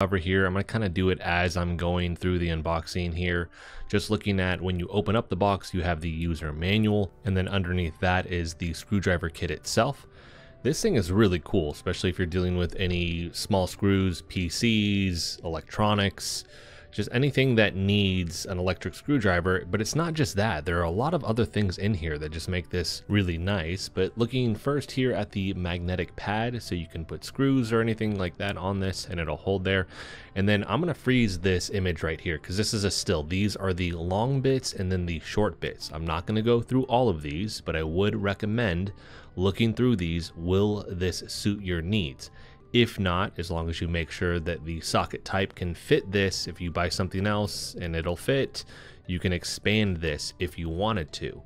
over here. I'm going to kind of do it as I'm going through the unboxing here. Just looking at when you open up the box, you have the user manual, and then underneath that is the screwdriver kit itself. This thing is really cool, especially if you're dealing with any small screws, PCs, electronics, just anything that needs an electric screwdriver. But it's not just that, there are a lot of other things in here that just make this really nice. But looking first here at the magnetic pad, so you can put screws or anything like that on this and it'll hold there. And then I'm gonna freeze this image right here because this is a still. These are the long bits and then the short bits. I'm not gonna go through all of these, but I would recommend looking through these. Will this suit your needs? If not, as long as you make sure that the socket type can fit this, if you buy something else and it'll fit, you can expand this if you wanted to.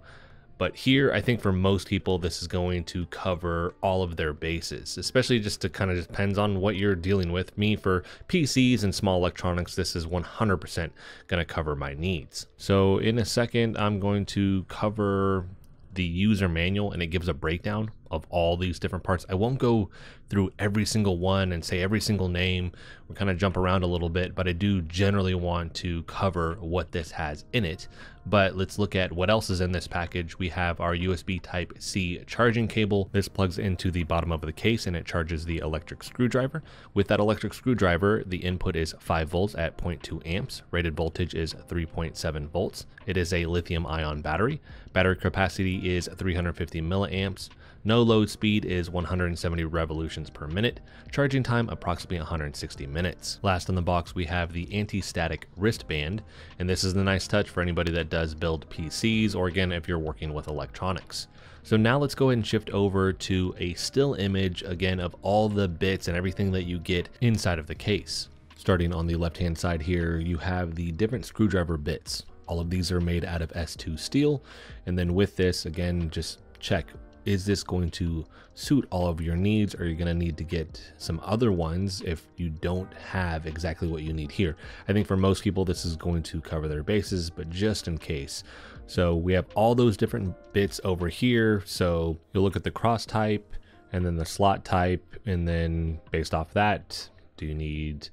But here, I think for most people, this is going to cover all of their bases, especially just to kind of depends on what you're dealing with. Me, for PCs and small electronics, this is 100% going to cover my needs. So in a second, I'm going to cover the user manual and it gives a breakdown of all these different parts. I won't go through every single one and say every single name. We kind of jump around a little bit, but I do generally want to cover what this has in it. But let's look at what else is in this package. We have our USB type C charging cable. This plugs into the bottom of the case and it charges the electric screwdriver. With that electric screwdriver, the input is 5 volts at 0.2 amps. Rated voltage is 3.7 volts. It is a lithium ion battery. Battery capacity is 350 milliamps. No load speed is 170 revolutions per minute, charging time approximately 160 minutes. Last in the box we have the anti-static wristband, and this is a nice touch for anybody that does build PCs or again if you're working with electronics. So now let's go ahead and shift over to a still image again of all the bits and everything that you get inside of the case. Starting on the left hand side here, you have the different screwdriver bits. All of these are made out of S2 steel. And then with this, again, just check is this going to suit all of your needs or are you going to need to get some other ones if you don't have exactly what you need here? I think for most people this is going to cover their bases but just in case. So we have all those different bits over here. So you'll look at the cross type and then the slot type and then based off that do you need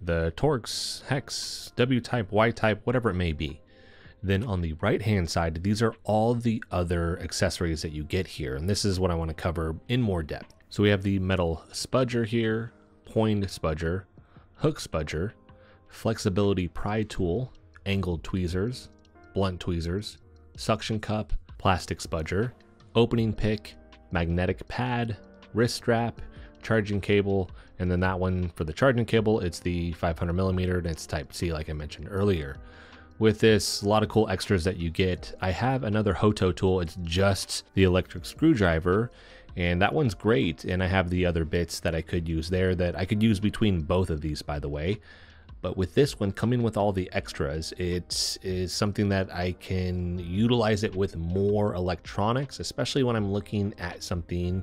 the torx hex w type y type whatever it may be then on the right hand side, these are all the other accessories that you get here. And this is what I want to cover in more depth. So we have the metal spudger here, pointed spudger, hook spudger, flexibility pry tool, angled tweezers, blunt tweezers, suction cup, plastic spudger, opening pick, magnetic pad, wrist strap, charging cable, and then that one for the charging cable, it's the 500 millimeter and it's type C like I mentioned earlier with this, a lot of cool extras that you get. I have another Hoto tool. It's just the electric screwdriver and that one's great. And I have the other bits that I could use there that I could use between both of these, by the way. But with this one coming with all the extras, it is something that I can utilize it with more electronics, especially when I'm looking at something.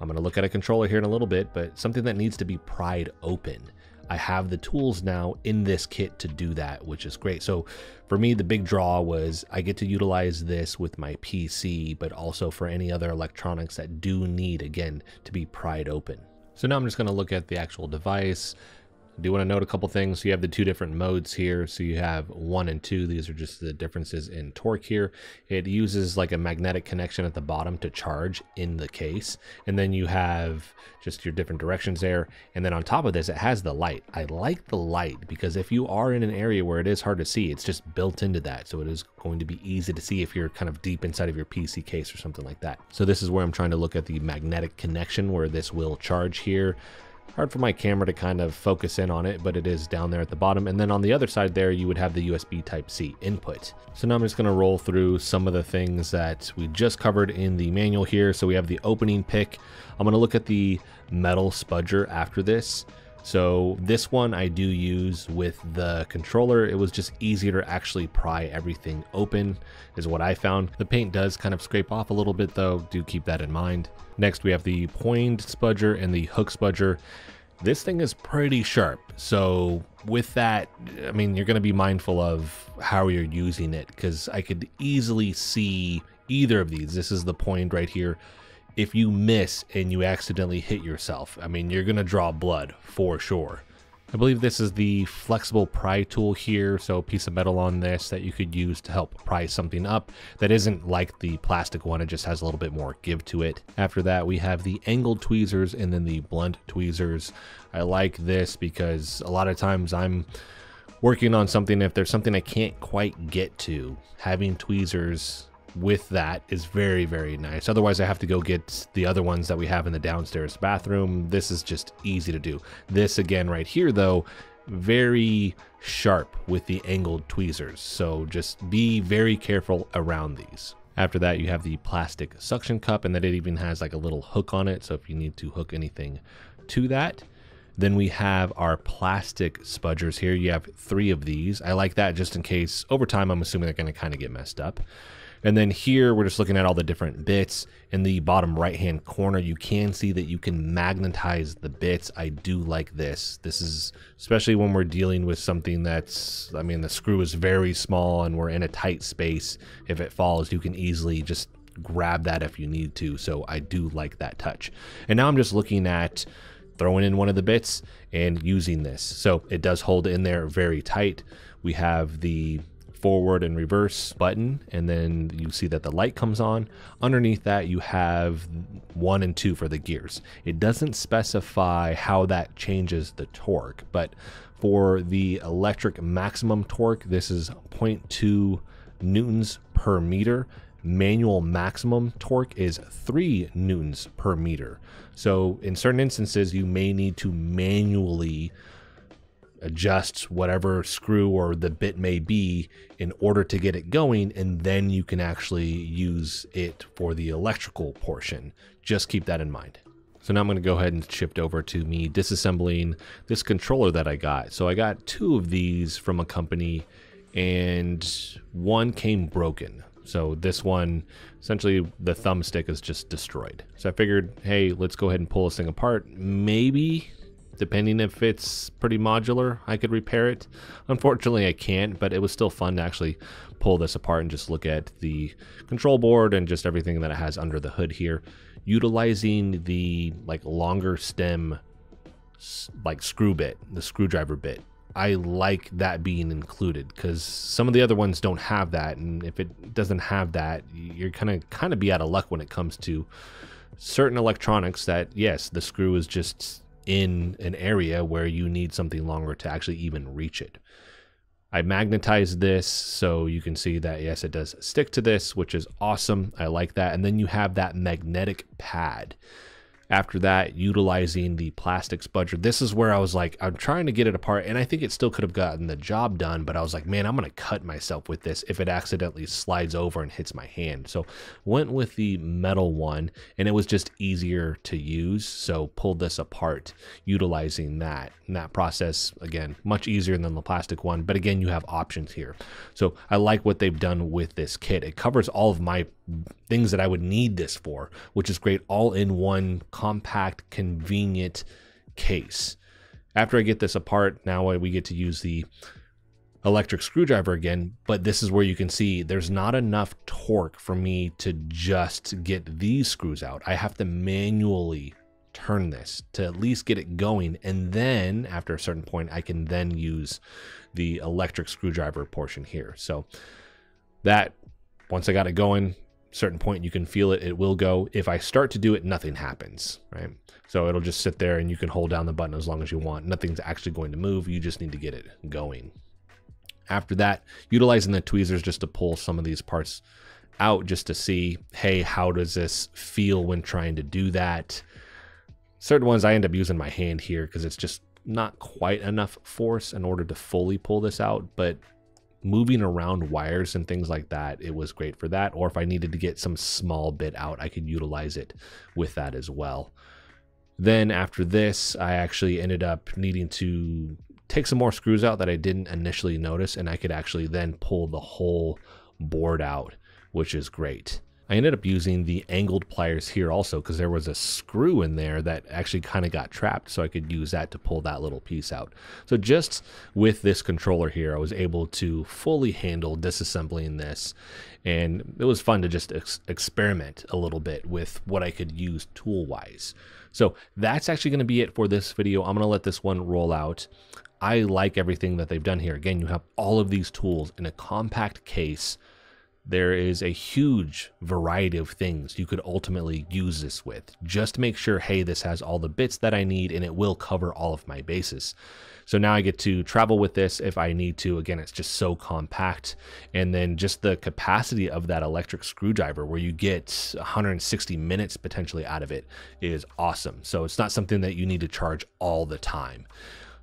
I'm going to look at a controller here in a little bit, but something that needs to be pried open. I have the tools now in this kit to do that, which is great. So for me, the big draw was I get to utilize this with my PC, but also for any other electronics that do need, again, to be pried open. So now I'm just gonna look at the actual device, do want to note a couple things. You have the two different modes here. So you have one and two. These are just the differences in torque here. It uses like a magnetic connection at the bottom to charge in the case. And then you have just your different directions there. And then on top of this, it has the light. I like the light because if you are in an area where it is hard to see, it's just built into that. So it is going to be easy to see if you're kind of deep inside of your PC case or something like that. So this is where I'm trying to look at the magnetic connection where this will charge here. Hard for my camera to kind of focus in on it, but it is down there at the bottom. And then on the other side there, you would have the USB Type-C input. So now I'm just gonna roll through some of the things that we just covered in the manual here. So we have the opening pick. I'm gonna look at the metal spudger after this. So this one I do use with the controller. It was just easier to actually pry everything open is what I found. The paint does kind of scrape off a little bit though. Do keep that in mind. Next we have the point spudger and the hook spudger. This thing is pretty sharp. So with that, I mean, you're going to be mindful of how you're using it because I could easily see either of these. This is the point right here if you miss and you accidentally hit yourself, I mean, you're going to draw blood for sure. I believe this is the flexible pry tool here, so a piece of metal on this that you could use to help pry something up that isn't like the plastic one, it just has a little bit more give to it. After that, we have the angled tweezers and then the blunt tweezers. I like this because a lot of times I'm working on something, if there's something I can't quite get to, having tweezers with that is very, very nice. Otherwise, I have to go get the other ones that we have in the downstairs bathroom. This is just easy to do. This again right here, though, very sharp with the angled tweezers. So just be very careful around these. After that, you have the plastic suction cup and that it even has like a little hook on it. So if you need to hook anything to that, then we have our plastic spudgers here. You have three of these. I like that just in case over time, I'm assuming they're going to kind of get messed up. And then here we're just looking at all the different bits. In the bottom right hand corner, you can see that you can magnetize the bits. I do like this. This is especially when we're dealing with something that's, I mean, the screw is very small and we're in a tight space. If it falls, you can easily just grab that if you need to. So I do like that touch. And now I'm just looking at throwing in one of the bits and using this. So it does hold in there very tight. We have the forward and reverse button and then you see that the light comes on. Underneath that you have one and two for the gears. It doesn't specify how that changes the torque but for the electric maximum torque this is 0.2 newtons per meter. Manual maximum torque is 3 newtons per meter. So in certain instances you may need to manually adjust whatever screw or the bit may be in order to get it going and then you can actually use it for the electrical portion. Just keep that in mind. So now I'm going to go ahead and shift over to me disassembling this controller that I got. So I got two of these from a company and one came broken. So this one essentially the thumbstick is just destroyed. So I figured hey let's go ahead and pull this thing apart. Maybe depending if it's pretty modular, I could repair it. Unfortunately, I can't, but it was still fun to actually pull this apart and just look at the control board and just everything that it has under the hood here. Utilizing the like longer stem like screw bit, the screwdriver bit. I like that being included because some of the other ones don't have that, and if it doesn't have that, you're kind of kind of be out of luck when it comes to certain electronics. That yes, the screw is just in an area where you need something longer to actually even reach it. I magnetized this so you can see that yes, it does stick to this, which is awesome. I like that. And then you have that magnetic pad. After that, utilizing the plastic spudger. This is where I was like, I'm trying to get it apart, and I think it still could have gotten the job done, but I was like, man, I'm going to cut myself with this if it accidentally slides over and hits my hand. So went with the metal one, and it was just easier to use. So pulled this apart, utilizing that. And that process, again, much easier than the plastic one, but again, you have options here. So I like what they've done with this kit. It covers all of my things that I would need this for, which is great all in one compact, convenient case. After I get this apart, now we get to use the electric screwdriver again, but this is where you can see there's not enough torque for me to just get these screws out. I have to manually turn this to at least get it going. And then after a certain point, I can then use the electric screwdriver portion here. So that once I got it going, certain point you can feel it, it will go. If I start to do it, nothing happens, right? So it'll just sit there and you can hold down the button as long as you want. Nothing's actually going to move. You just need to get it going. After that, utilizing the tweezers just to pull some of these parts out just to see, hey, how does this feel when trying to do that? Certain ones I end up using my hand here because it's just not quite enough force in order to fully pull this out, but moving around wires and things like that, it was great for that. Or if I needed to get some small bit out, I could utilize it with that as well. Then after this, I actually ended up needing to take some more screws out that I didn't initially notice, and I could actually then pull the whole board out, which is great. I ended up using the angled pliers here also because there was a screw in there that actually kind of got trapped so I could use that to pull that little piece out. So just with this controller here, I was able to fully handle disassembling this and it was fun to just ex experiment a little bit with what I could use tool wise. So that's actually going to be it for this video. I'm going to let this one roll out. I like everything that they've done here. Again, you have all of these tools in a compact case there is a huge variety of things you could ultimately use this with. Just make sure, hey, this has all the bits that I need and it will cover all of my bases. So now I get to travel with this if I need to. Again, it's just so compact. And then just the capacity of that electric screwdriver where you get 160 minutes potentially out of it is awesome. So it's not something that you need to charge all the time.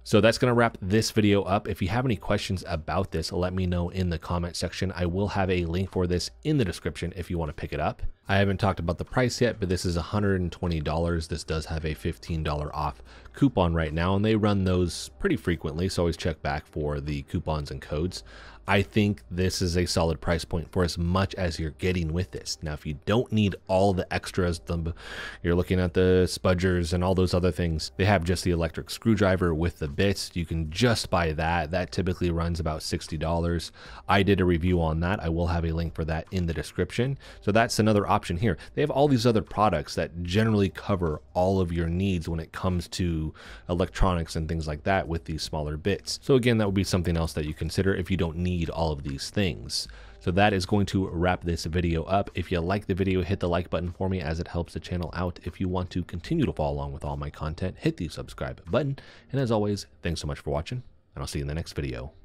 So that's going to wrap this video up. If you have any questions about this, let me know in the comment section. I will have a link for this in the description if you want to pick it up. I haven't talked about the price yet, but this is $120. This does have a $15 off coupon right now, and they run those pretty frequently, so always check back for the coupons and codes. I think this is a solid price point for as much as you're getting with this. Now, if you don't need all the extras, the, you're looking at the spudgers and all those other things, they have just the electric screwdriver with the bits. You can just buy that. That typically runs about $60. I did a review on that. I will have a link for that in the description. So that's another option here. They have all these other products that generally cover all of your needs when it comes to electronics and things like that with these smaller bits. So again, that would be something else that you consider if you don't need all of these things. So that is going to wrap this video up. If you like the video, hit the like button for me as it helps the channel out. If you want to continue to follow along with all my content, hit the subscribe button. And as always, thanks so much for watching, and I'll see you in the next video.